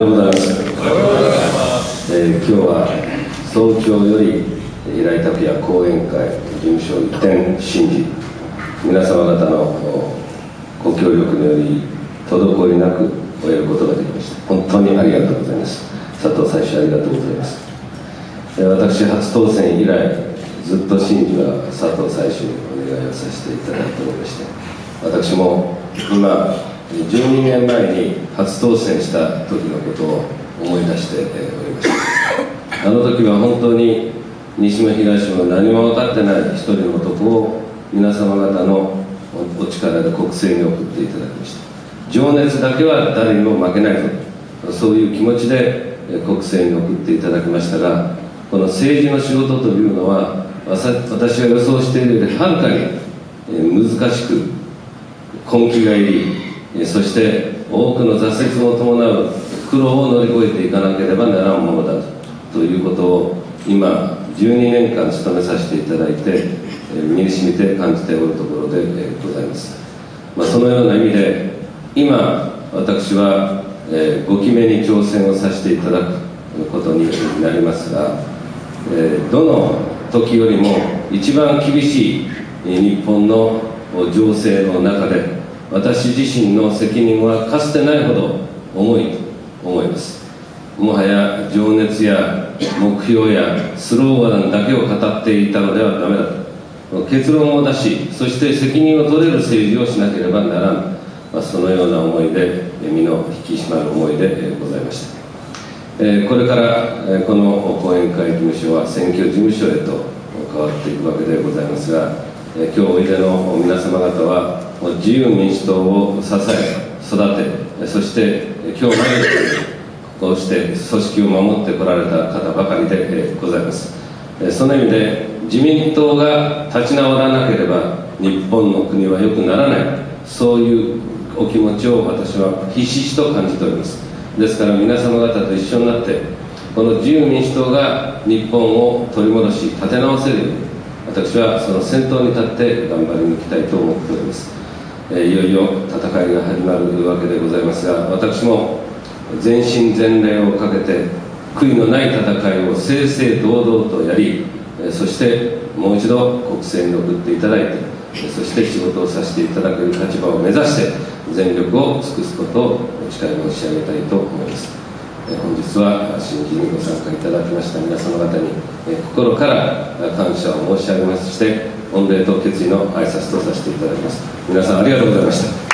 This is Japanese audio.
おはようございます。えー今日は早朝より平井拓也後援会事務所移転審議皆様方のご協力により滞りなく終えることができました本当にありがとうございます佐藤最初ありがとうございますえー私初当選以来ずっと審議は佐藤最初にお願いをさせていただいておりまして私も今12年前に初当選した時のことを思い出しておりましたあの時は本当に西も東も何も分かってない一人の男を皆様方のお力で国政に送っていただきました。情熱だけは誰にも負けないぞ。そういう気持ちで国政に送っていただきましたがこの政治の仕事というのは私が予想しているよりはるかに難しく根気がいりそして多くの挫折を伴う苦労を乗り越えていかなければならんものだということを今12年間務めさせていただいて身に染みて感じておるところでございます、まあ、そのような意味で今私は、え5期目に挑戦をさせていただくことになりますが、どの時よりも一番厳しい日本の情勢の中で私自身の責任はかつてないほど重いと思います。もはや情熱や目標やスローガンだけを語っていたのではダメだと。結論を出しそして責任を取れる政治をしなければならん、まあ、そのような思いで身の引き締まる思いでございました。これから、この後援会事務所は選挙事務所へと変わっていくわけでございますが、今日おいでの皆様方は自由民主党を支え育てそして今日までこうして組織を守ってこられた方ばかりで、ございます。その意味で自民党が立ち直らなければ日本の国は良くならない。そういうお気持ちを私はひしひしと感じております。ですから皆様方と一緒になってこの自由民主党が日本を取り戻し立て直せるように私はその先頭に立って頑張り抜きたいと思っております。えいよいよ戦いが始まるわけでございますが私も全身全霊をかけて悔いのない戦いを正々堂々とやりそしてもう一度国政に送っていただいてそして仕事をさせていただける立場を目指して全力を尽くすことをお誓い申し上げたいと思います。本日は新規にご参加いただきました皆様方に心から感謝を申し上げまして御礼と決意の挨拶とさせていただきます。皆さんありがとうございました。